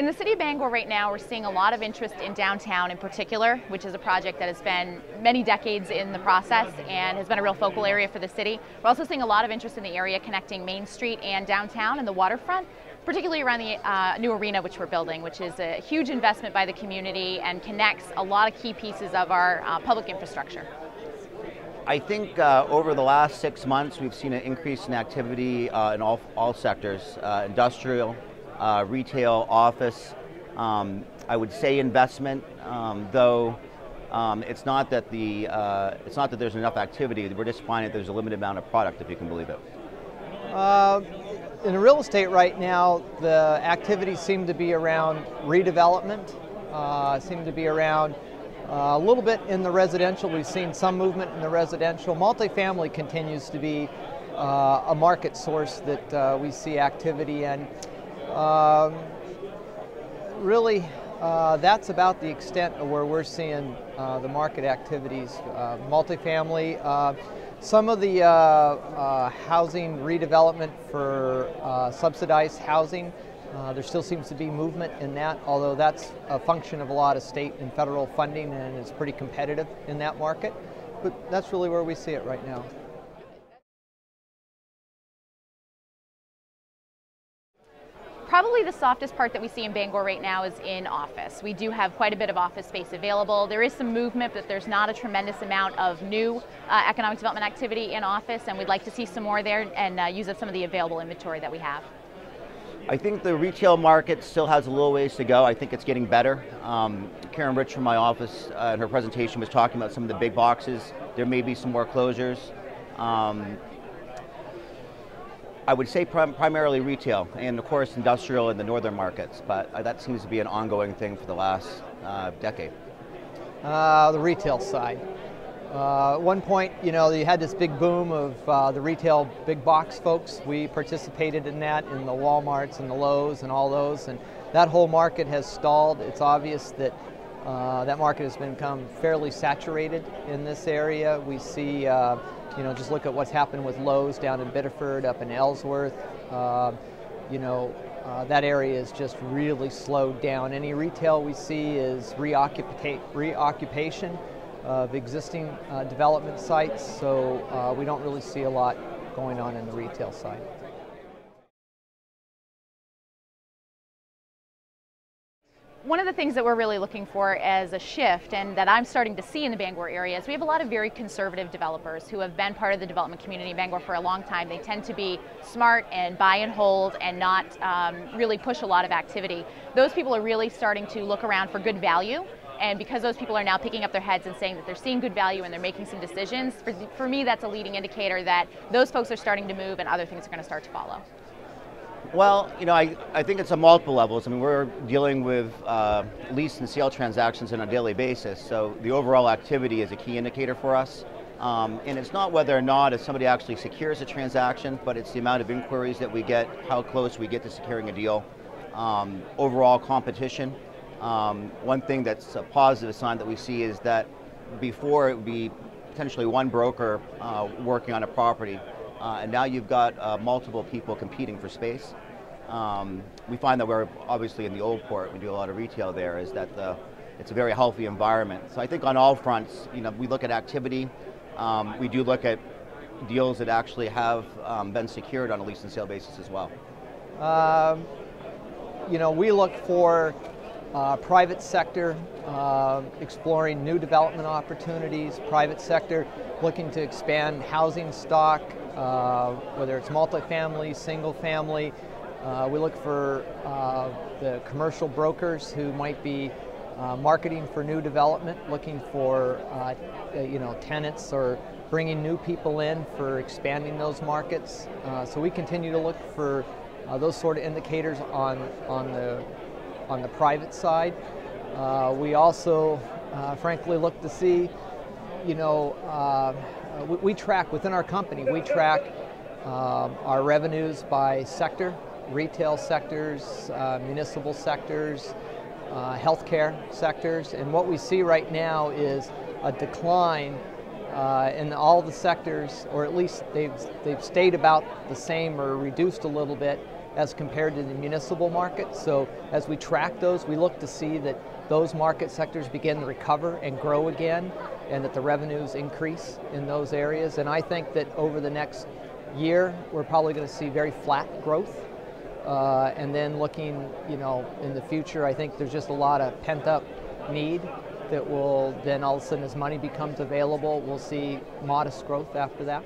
In the city of Bangor right now, we're seeing a lot of interest in downtown in particular, which is a project that has been many decades in the process and has been a real focal area for the city. We're also seeing a lot of interest in the area connecting Main Street and downtown and the waterfront, particularly around the uh, new arena which we're building, which is a huge investment by the community and connects a lot of key pieces of our uh, public infrastructure. I think uh, over the last six months, we've seen an increase in activity uh, in all, all sectors, uh, industrial, uh, retail, office. Um, I would say investment, um, though um, it's not that the uh, it's not that there's enough activity. We're just finding that there's a limited amount of product, if you can believe it. Uh, in real estate right now, the activities seem to be around redevelopment, uh, seem to be around uh, a little bit in the residential. We've seen some movement in the residential. Multifamily continues to be uh, a market source that uh, we see activity in. Um, really, uh, that's about the extent of where we're seeing uh, the market activities. Uh, multifamily, uh, some of the uh, uh, housing redevelopment for subsidized housing, there still seems to be movement in that, although that's a function of a lot of state and federal funding and it's pretty competitive in that market. But that's really where we see it right now. Probably the softest part that we see in Bangor right now is in office. We do have quite a bit of office space available. There is some movement, but there's not a tremendous amount of new uh, economic development activity in office, and we'd like to see some more there and uh, use up some of the available inventory that we have. I think the retail market still has a little ways to go. I think it's getting better. Um, Karen Rich from my office uh, in her presentation was talking about some of the big boxes. There may be some more closures. Um, I would say prim primarily retail and of course industrial in the northern markets, but uh, that seems to be an ongoing thing for the last uh, decade. Uh, the retail side. Uh, at one point, you know, you had this big boom of uh, the retail big box folks. We participated in that in the Walmarts and the Lowe's and all those, and that whole market has stalled. It's obvious that uh, that market has become fairly saturated in this area. We see you know, just look at what's happened with Lowe's down in Biddeford, up in Ellsworth. Uh, you know, uh, that area is just really slowed down. Any retail we see is reoccupation of existing uh, development sites, so uh, we don't really see a lot going on in the retail side. One of the things that we're really looking for as a shift and that I'm starting to see in the Bangor area is we have a lot of very conservative developers who have been part of the development community in Bangor for a long time. They tend to be smart and buy and hold and not um, really push a lot of activity. Those people are really starting to look around for good value and because those people are now picking up their heads and saying that they're seeing good value and they're making some decisions, for, for me that's a leading indicator that those folks are starting to move and other things are going to start to follow. Well, you know, I, I think it's on multiple levels. I mean, we're dealing with uh, lease and sale transactions on a daily basis, so the overall activity is a key indicator for us. Um, and it's not whether or not if somebody actually secures a transaction, but it's the amount of inquiries that we get, how close we get to securing a deal, um, overall competition. Um, one thing that's a positive sign that we see is that before it would be potentially one broker uh, working on a property, uh, and now you've got uh, multiple people competing for space. Um, we find that we're obviously in the old port, we do a lot of retail there, is that the, it's a very healthy environment. So I think on all fronts, you know, we look at activity, um, we do look at deals that actually have um, been secured on a lease and sale basis as well. Um, you know, we look for uh, private sector uh, exploring new development opportunities, private sector looking to expand housing stock, uh, whether it's multifamily, single family. Uh, we look for uh, the commercial brokers who might be uh, marketing for new development, looking for you know tenants or bringing new people in for expanding those markets. So we continue to look for those sort of indicators on on the on the private side. we also, frankly, look to see, you know uh, we, we, track within our company, we track um, our revenues by sector, retail sectors, uh, municipal sectors, uh, healthcare sectors, and what we see right now is a decline uh, in all the sectors, or at least they've, they've stayed about the same or reduced a little bit as compared to the municipal market. So as we track those, we look to see that those market sectors begin to recover and grow again and that the revenues increase in those areas. And I think that over the next year, we're probably going to see very flat growth. Uh, and then looking, you know, in the future, I think there's just a lot of pent up need that will then all of a sudden as money becomes available, we'll see modest growth after that.